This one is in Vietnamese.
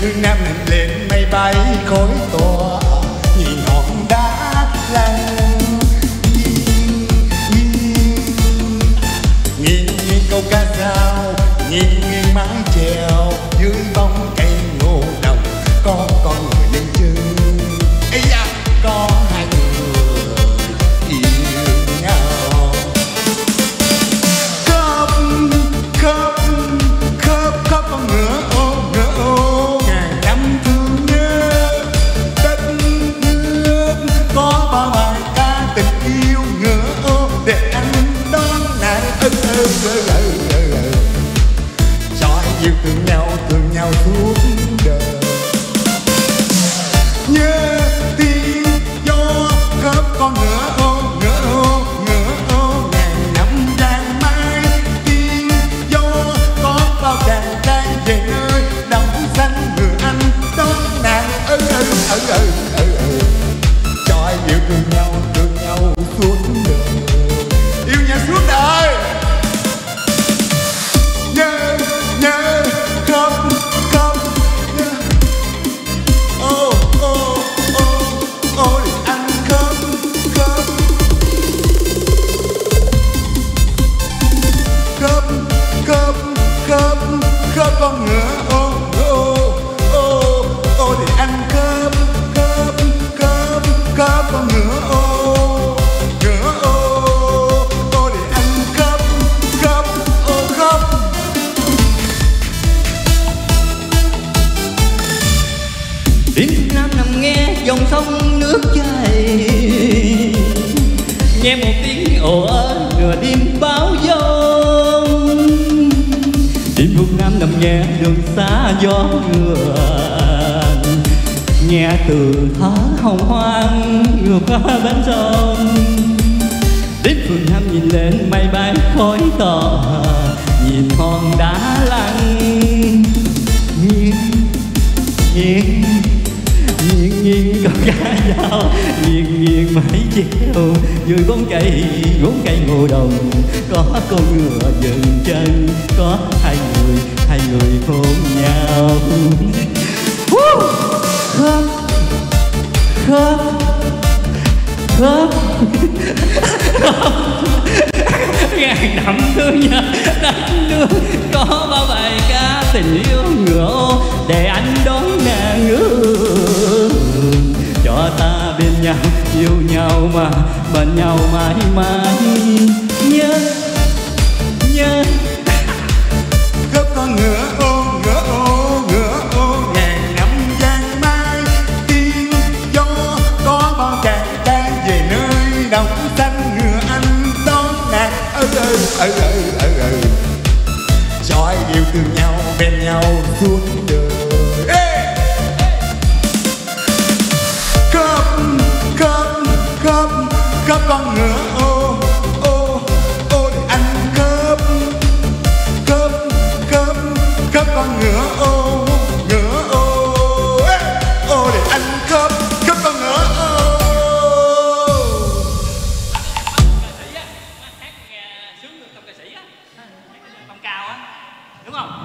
phương nam mình lên mây bay khối tỏa. Nhìn ngọn đá lăn nhìn nghiêng câu ca dao, nhìn nghiêng mái chèo. Dưới bóng yêu thương nhau thương nhau suốt đêm nam nằm nghe dòng sông nước chảy. Nghe một tiếng ồ ớ nửa đêm báo giông đêm phương nam nằm nghe đường xa gió ngựa nghe từ thở hồng hoang ngược qua bến sông. Đêm phương nam nhìn lên mây bay khói tỏ. Nhìn hòn đá lăn. Nghiêng nghiêng nghiêng mãi mái treo dưới bóng cây bóng cây ngô đồng. Có con ngựa dừng chân, có hai người hai người hôn nhau. Woo! khóc khóc khóc ngàn năm thương nhớ, đất nước có bao bài ca tình yêu ngựa ô, để anh đón nhau yêu nhau mà bên nhau mãi mãi. Nhớ nhớ. Gấp con ngựa ô ngựa ô ngựa ô, ngàn năm gian mai. Tiếng gió có bao chàng đang về nơi đồng xanh ngựa anh đón nàng. Ơi ơi ơi ơi ơ ơ. Yêu thương nhau, bên nhau suốt đời.